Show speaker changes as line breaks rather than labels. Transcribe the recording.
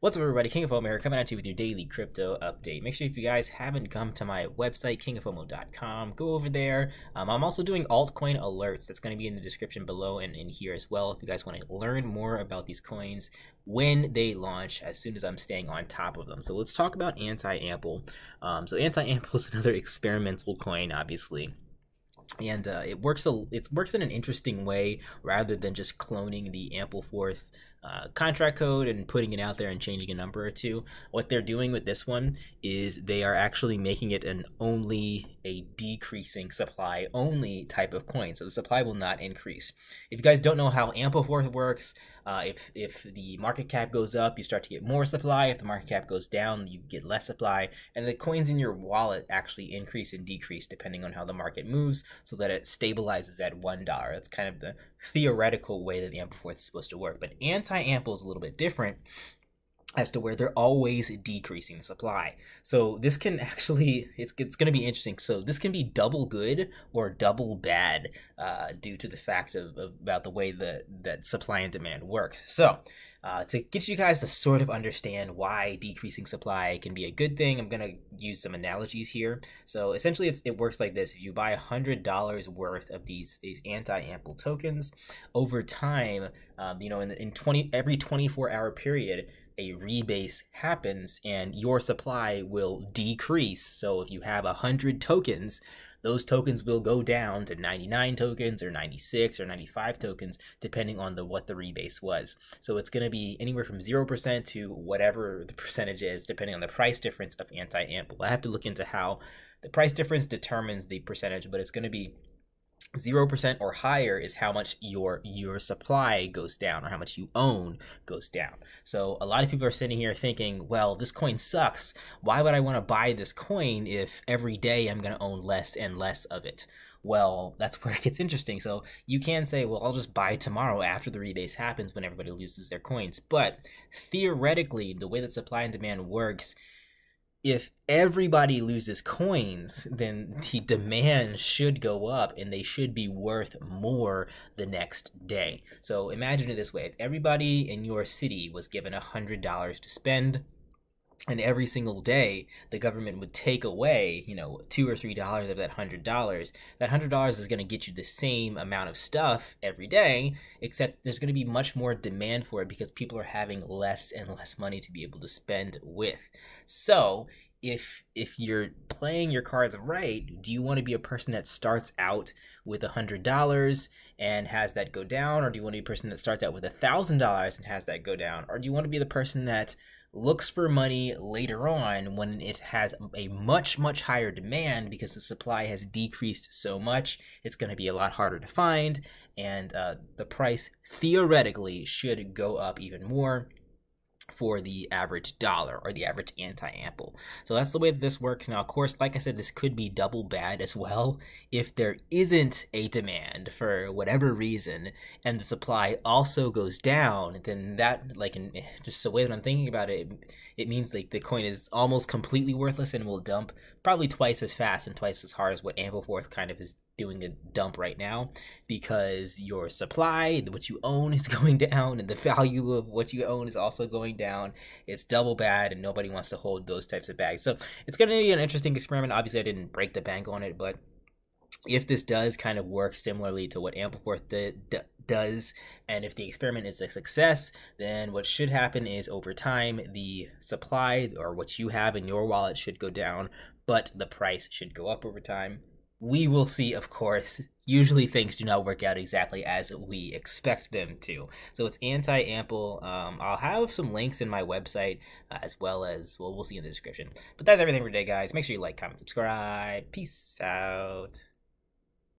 What's up, everybody? King of Fomo here, coming at you with your daily crypto update. Make sure if you guys haven't come to my website, kingoffomo.com, go over there. Um, I'm also doing altcoin alerts. That's going to be in the description below and in here as well. If you guys want to learn more about these coins when they launch, as soon as I'm staying on top of them. So let's talk about Anti-Ample. Um, so Anti-Ample is another experimental coin, obviously and uh, it works a it works in an interesting way rather than just cloning the Ampleforth uh, contract code and putting it out there and changing a number or two. What they're doing with this one is they are actually making it an only a decreasing supply only type of coin. So the supply will not increase. If you guys don't know how Ampleforth works, uh, if if the market cap goes up, you start to get more supply. If the market cap goes down, you get less supply. And the coins in your wallet actually increase and decrease depending on how the market moves, so that it stabilizes at one dollar. That's kind of the theoretical way that the Ampleforth is supposed to work. But anti-ample is a little bit different as to where they're always decreasing the supply. So this can actually, it's, it's going to be interesting. So this can be double good or double bad uh, due to the fact of, of, about the way that, that supply and demand works. So uh, to get you guys to sort of understand why decreasing supply can be a good thing, I'm going to use some analogies here. So essentially it works like this. If you buy $100 worth of these, these anti-ample tokens, over time, um, you know, in, in 20, every 24 hour period, a rebase happens and your supply will decrease. So if you have 100 tokens, those tokens will go down to 99 tokens or 96 or 95 tokens depending on the what the rebase was. So it's going to be anywhere from 0% to whatever the percentage is depending on the price difference of anti-ample. I have to look into how the price difference determines the percentage, but it's going to be 0% or higher is how much your your supply goes down or how much you own goes down. So a lot of people are sitting here thinking, well, this coin sucks. Why would I want to buy this coin if every day I'm going to own less and less of it? Well, that's where it gets interesting. So you can say, well, I'll just buy tomorrow after the rebase happens when everybody loses their coins. But theoretically, the way that supply and demand works if everybody loses coins, then the demand should go up and they should be worth more the next day. So imagine it this way if everybody in your city was given $100 to spend, and every single day the government would take away you know two or three dollars of that hundred dollars. That hundred dollars is going to get you the same amount of stuff every day except there's going to be much more demand for it because people are having less and less money to be able to spend with. So if if you're playing your cards right do you want to be a person that starts out with a hundred dollars and has that go down? Or do you want to be a person that starts out with a thousand dollars and has that go down? Or do you want to be the person that looks for money later on when it has a much much higher demand because the supply has decreased so much it's going to be a lot harder to find and uh, the price theoretically should go up even more for the average dollar or the average anti-ample. So that's the way that this works. Now, of course, like I said, this could be double bad as well if there isn't a demand for whatever reason and the supply also goes down, then that, like, in, just the way that I'm thinking about it, it means like the coin is almost completely worthless and will dump probably twice as fast and twice as hard as what Ampleforth kind of is doing a dump right now because your supply, what you own, is going down, and the value of what you own is also going down. It's double bad, and nobody wants to hold those types of bags. So it's going to be an interesting experiment. Obviously, I didn't break the bank on it, but if this does kind of work similarly to what Ampleforth did, does, and if the experiment is a success, then what should happen is over time the supply or what you have in your wallet should go down, but the price should go up over time we will see, of course. Usually things do not work out exactly as we expect them to. So it's anti-ample. Um, I'll have some links in my website uh, as well as, well, we'll see in the description. But that's everything for today, guys. Make sure you like, comment, subscribe. Peace out.